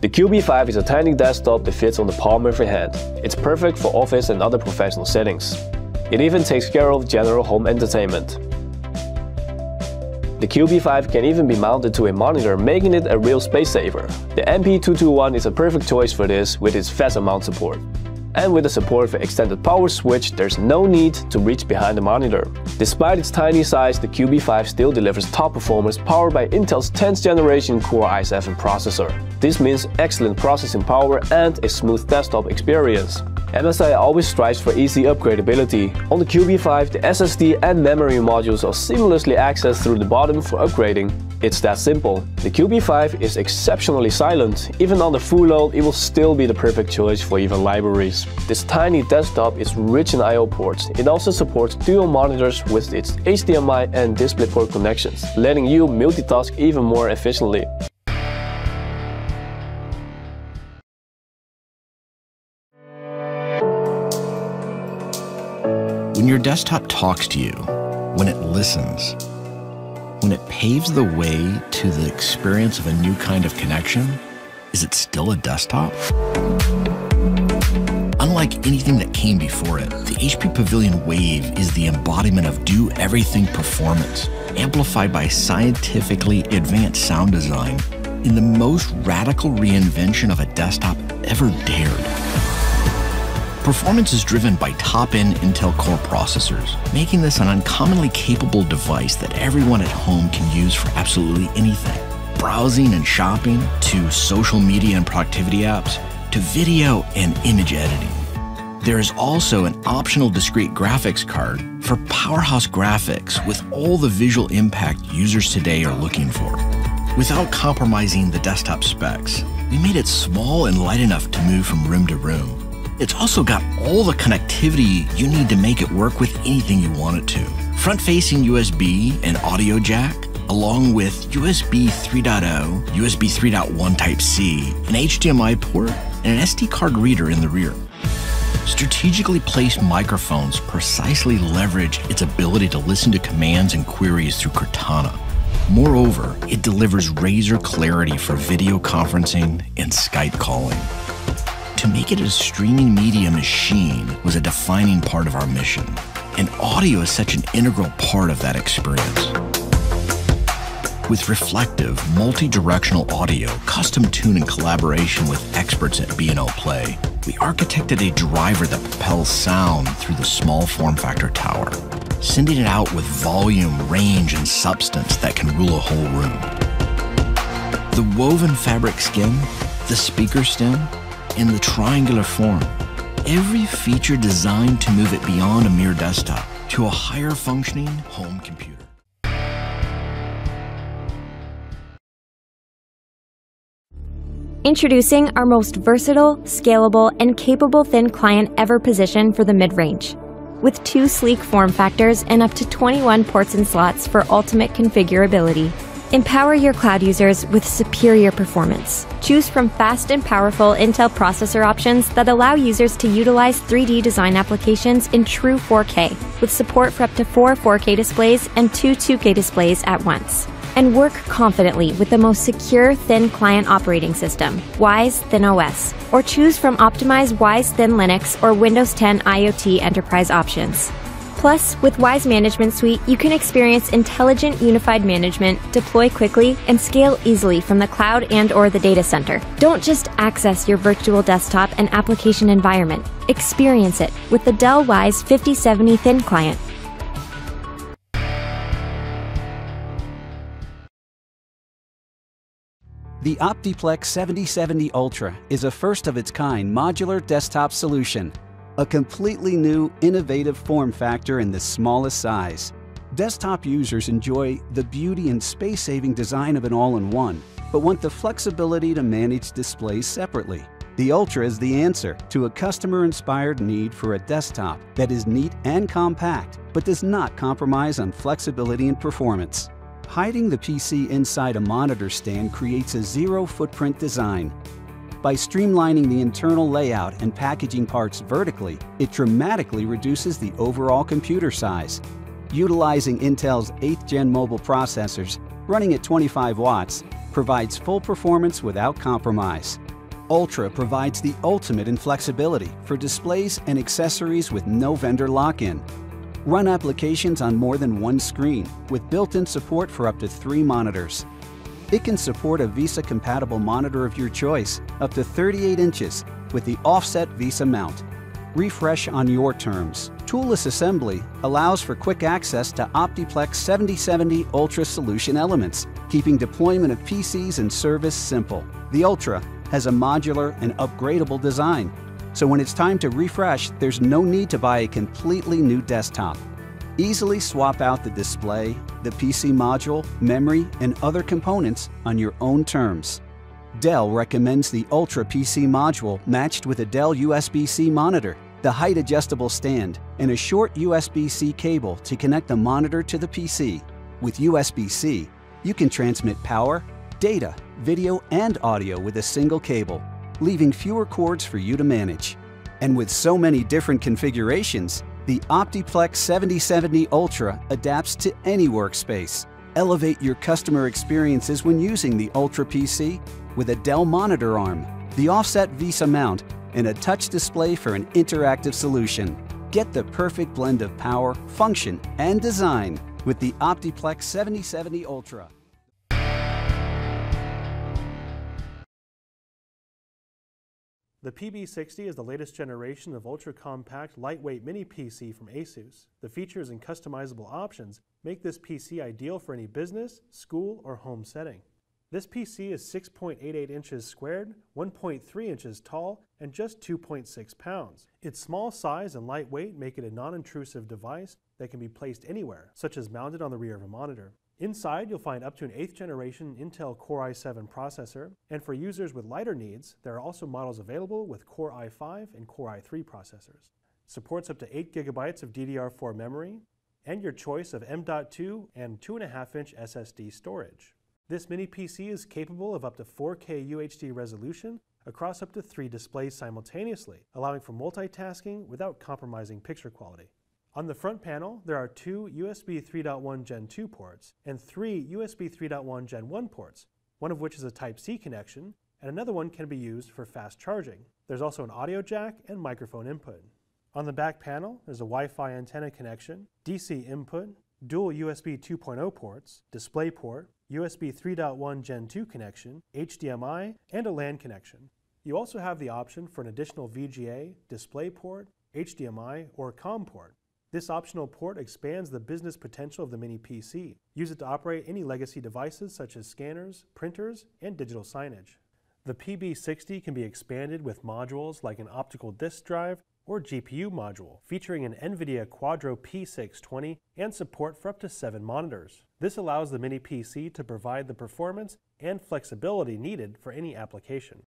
The Cubi 5 is a tiny desktop that fits on the palm of your hand. It's perfect for office and other professional settings. It even takes care of general home entertainment. The Cubi 5 can even be mounted to a monitor, making it a real space saver. The MP221 is a perfect choice for this with its VESA mount support. And with the support for extended power switch, there's no need to reach behind the monitor. Despite its tiny size, the Cubi 5 still delivers top performance powered by Intel's 10th generation Core i7 processor. This means excellent processing power and a smooth desktop experience. MSI always strives for easy upgradability. On the Cubi 5, the SSD and memory modules are seamlessly accessed through the bottom for upgrading. It's that simple. The Cubi 5 is exceptionally silent. Even under full load, it will still be the perfect choice for even libraries. This tiny desktop is rich in I.O. ports. It also supports dual monitors with its HDMI and DisplayPort connections, letting you multitask even more efficiently. When your desktop talks to you, when it listens, when it paves the way to the experience of a new kind of connection, is it still a desktop? Unlike anything that came before it, the HP Pavilion Wave is the embodiment of do everything performance, amplified by scientifically advanced sound design in the most radical reinvention of a desktop ever dared. Performance is driven by top-end Intel Core processors, making this an uncommonly capable device that everyone at home can use for absolutely anything. Browsing and shopping, to social media and productivity apps, to video and image editing. There is also an optional discrete graphics card for powerhouse graphics with all the visual impact users today are looking for. Without compromising the desktop specs, we made it small and light enough to move from room to room it's also got all the connectivity you need to make it work with anything you want it to. Front-facing USB and audio jack, along with USB 3.0, USB 3.1 Type-C, an HDMI port, and an SD card reader in the rear. Strategically placed microphones precisely leverage its ability to listen to commands and queries through Cortana. Moreover, it delivers razor clarity for video conferencing and Skype calling. To make it a streaming media machine was a defining part of our mission, and audio is such an integral part of that experience. With reflective, multi-directional audio, custom tuned in collaboration with experts at B&O Play, we architected a driver that propels sound through the small form factor tower, sending it out with volume, range, and substance that can rule a whole room. The woven fabric skin, the speaker stem, in the triangular form. Every feature designed to move it beyond a mere desktop to a higher functioning home computer. Introducing our most versatile, scalable, and capable thin client ever positioned for the mid-range. With two sleek form factors and up to 21 ports and slots for ultimate configurability, Empower your cloud users with superior performance. Choose from fast and powerful Intel processor options that allow users to utilize 3D design applications in true 4K, with support for up to four 4K displays and two 2K displays at once. And work confidently with the most secure thin client operating system, Wyse ThinOS, or choose from optimized Wyse ThinLinux or Windows 10 IoT enterprise options. Plus, with Wyse Management Suite, you can experience intelligent unified management, deploy quickly, and scale easily from the cloud and or the data center. Don't just access your virtual desktop and application environment. Experience it with the Dell Wyse 5070 Thin Client. The OptiPlex 7070 Ultra is a first of its kind modular desktop solution a completely new, innovative form factor in the smallest size. Desktop users enjoy the beauty and space-saving design of an all-in-one, but want the flexibility to manage displays separately. The Ultra is the answer to a customer-inspired need for a desktop that is neat and compact, but does not compromise on flexibility and performance. Hiding the PC inside a monitor stand creates a zero-footprint design, by streamlining the internal layout and packaging parts vertically, it dramatically reduces the overall computer size. Utilizing Intel's 8th gen mobile processors, running at 25 watts, provides full performance without compromise. Ultra provides the ultimate in flexibility for displays and accessories with no vendor lock-in. Run applications on more than one screen with built-in support for up to three monitors. It can support a VESA-compatible monitor of your choice, up to 38 inches, with the offset VESA mount. Refresh on your terms. Toolless assembly allows for quick access to OptiPlex 7070 Ultra solution elements, keeping deployment of PCs and service simple. The Ultra has a modular and upgradable design, so when it's time to refresh, there's no need to buy a completely new desktop. Easily swap out the display, the PC module, memory, and other components on your own terms. Dell recommends the Ultra PC module matched with a Dell USB-C monitor, the height adjustable stand, and a short USB-C cable to connect the monitor to the PC. With USB-C, you can transmit power, data, video, and audio with a single cable, leaving fewer cords for you to manage. And with so many different configurations, the OptiPlex 7070 Ultra adapts to any workspace. Elevate your customer experiences when using the Ultra PC with a Dell monitor arm, the offset VESA mount, and a touch display for an interactive solution. Get the perfect blend of power, function, and design with the OptiPlex 7070 Ultra. The PB60 is the latest generation of ultra-compact, lightweight mini PC from ASUS. The features and customizable options make this PC ideal for any business, school, or home setting. This PC is 6.88 inches squared, 1.3 inches tall, and just 2.6 pounds. Its small size and lightweight make it a non-intrusive device that can be placed anywhere, such as mounted on the rear of a monitor. Inside, you'll find up to an 8th generation Intel Core i7 processor, and for users with lighter needs, there are also models available with Core i5 and Core i3 processors. Supports up to 8 gigabytes of DDR4 memory, and your choice of M.2 and 2.5 inch SSD storage. This mini PC is capable of up to 4K UHD resolution across up to three displays simultaneously, allowing for multitasking without compromising picture quality. On the front panel, there are two USB 3.1 Gen 2 ports and three USB 3.1 Gen 1 ports, one of which is a Type-C connection, and another one can be used for fast charging. There's also an audio jack and microphone input. On the back panel, there's a Wi-Fi antenna connection, DC input, dual USB 2.0 ports, DisplayPort, USB 3.1 Gen 2 connection, HDMI, and a LAN connection. You also have the option for an additional VGA, DisplayPort, HDMI, or COM port. This optional port expands the business potential of the Mini PC. Use it to operate any legacy devices such as scanners, printers, and digital signage. The PB60 can be expanded with modules like an optical disk drive or GPU module, featuring an NVIDIA Quadro P620 and support for up to 7 monitors. This allows the Mini PC to provide the performance and flexibility needed for any application.